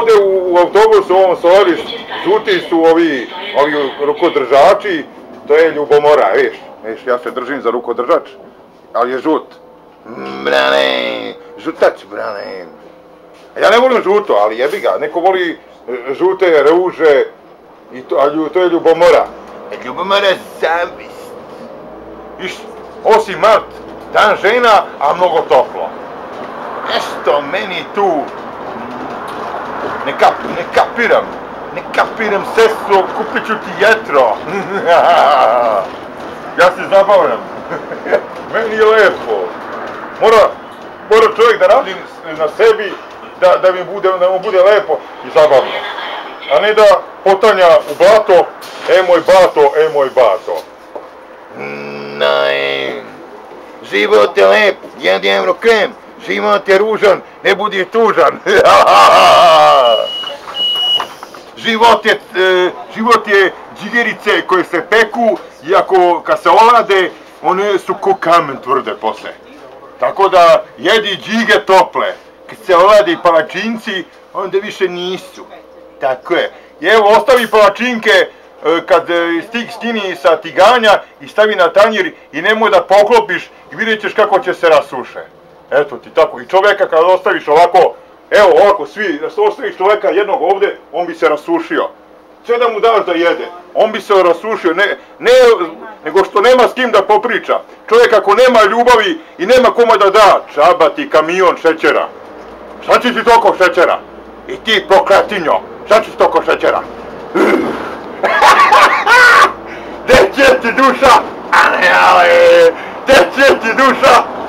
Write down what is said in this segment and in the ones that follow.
ovde u, u autobusu, u ovom soli, žuti su ovi, ovi rukodržači, to je ljubomora, viš, viš, ja se držim za rukodržač, ali je žut. Brane, žutac, brane. Ja ne volim žuto, ali jebi ga, neko voli e, žute, reuže, i to, a lju, to je ljubomora. E, ljubomora je savist. Viš, osim mart, dan žena, a mnogo toplo. Nešto meni tu ne, kap, ne kapiram. Ne kapiram, sestro, kupit ću ti jetro. ja se zabavljam. meni je lepo. Mora, mora čovjek da radi na sebi, da, da, mi bude, da mu bude lepo i zabavno. A ne da potanja u blato, e moj bato, e moj bato. Ne, život je lep, jedan euro krem, život je ružan, ne budi tužan. život je, e, život je džigerice koje se peku i ako kad se olade, one su ko kamen tvrde posle. Tako da jedi džige tople. Kad se olade palačinci, onda više nisu. Tako je. I evo, ostavi palačinke e, kad e, stig skini sa tiganja i stavi na tanjir i nemoj da poklopiš i vidjet ćeš kako će se rasuše. Eto ti tako. I čoveka kad ostaviš ovako, evo ovako svi, da se ostaviš čoveka jednog ovde, on bi se rasušio. Sve da mu daš da jede, on bi se rasušio, ne, ne, nego što nema s kim da popriča. Čovjek ako nema ljubavi i nema kome da da, čaba ti kamion šećera. Šta će ti toko šećera? I ti prokratinjo, šta će ti toko šećera? Gdje će ti duša? Ale, ale, gdje će ti duša?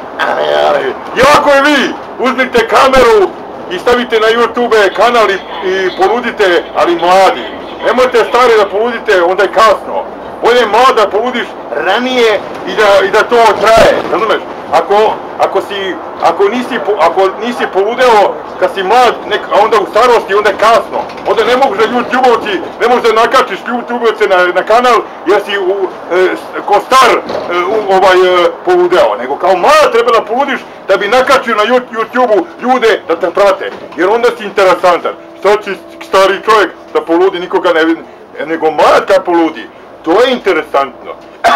Jako je vi, uzmite kameru i stavite na YouTube kanal i, i ponudite, ali mladi. Nemojte stari da ponudite, onda je kasno. Bolje mlad da ponudiš ranije i da, i da to traje, razumeš? Ako, ako si, ako nisi, ako nisi poludeo kad si mlad, nek, a onda u starosti, onda je kasno. Onda ne mogu YouTube-ovci, ne možeš da nakačiš YouTube-ovce na, na kanal, jer si u, e, ko star e, u, ovaj, e, poludeo. Nego kao mlad treba da poludiš da bi nakačio na YouTube-u ljude da te prate. Jer onda si interesantan. Šta će stari čovjek da poludi, nikoga ne vidi, e, nego mlad da poludi. To je interesantno.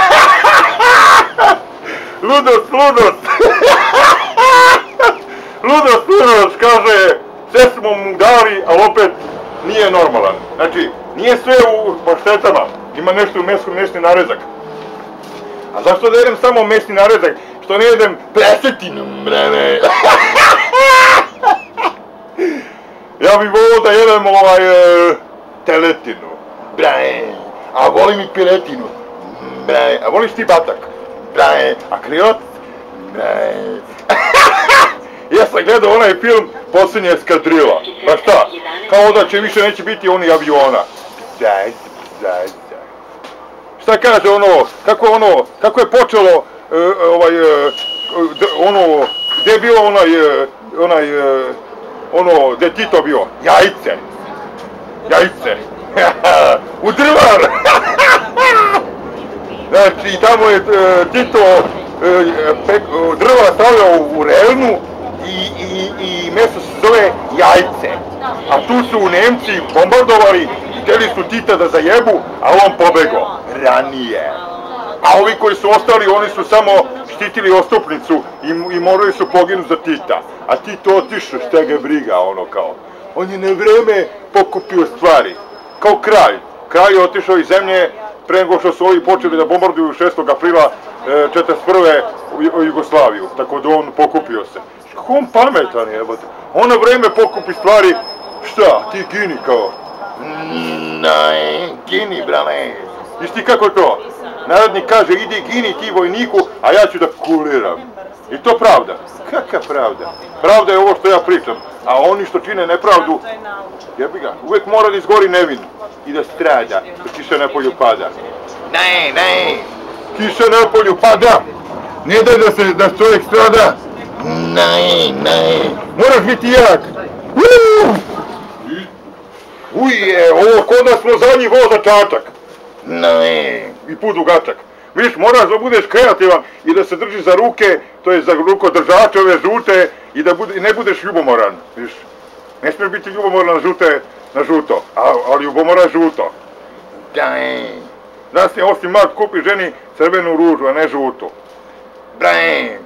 ludost, ludost. ludost, ludost, kaže, sve smo mu dali, ali opet nije normalan. Znači, nije sve u paštetama, ima nešto u mesu, mesni narezak. A zašto da jedem samo mesni narezak? Što ne jedem plesetinu, brene? ja bih volio da jedem ovaj, e, teletinu, brene. A volim i piletinu, brene. A voliš ti batak? Brene. A kriot? Brene. ja sam gledao onaj film Posljednja eskadrila. Pa šta? Kao da će više neće biti oni aviona. Daj, daj, daj. Šta kaže ono, kako ono, kako je počelo, e, e ovaj, e, d- ono, gdje je bilo onaj, e, onaj, e, ono, gdje Tito bio? Jajce. Jajce. U drvar. znači, tamo je e, Tito pek, drva stavljao u relnu i, i, i meso se zove jajce. A tu su Nemci bombardovali, htjeli su Tita da zajebu, a on pobego. Ranije. A ovi koji su ostali, oni su samo štitili ostupnicu i, i morali su poginuti za Tita. A Tito otišao, šta ga briga, ono kao. On je na vreme pokupio stvari. Kao kralj. Kralj je otišao iz zemlje pre nego što su ovi počeli da bombarduju 6. aprila e, 41. u Jugoslaviju. Tako da on pokupio se. On pametan je, jebote. On na vreme pokupi stvari, šta, ti gini kao. Ne, gini, brane. Viš ti kako to? Narodnik kaže, idi gini ti vojniku, a ja ću da kuliram. I to pravda. Kaka pravda? Pravda je ovo što ja pričam. A oni što čine nepravdu, jebi ga, uvijek mora da izgori nevin i da strada, da kiša na polju pada. Ne, ne, Kiša na polju pada! Ne daj da se, da čovjek strada! Ne, ne. Moraš biti jak! Uje, ovo kod nas smo zadnji voza čačak Ne, i put dugačak. Viš, moraš da budeš kreativan i da se držiš za ruke, to je za rukodržače ove žute i da bude, i ne budeš ljubomoran, viš. Ne smije biti ljubomora na žute, na žuto, a, ali ljubomora žuto. Brahim, Da se osim Mark kupi ženi crvenu ružu, a ne žutu. Brahim,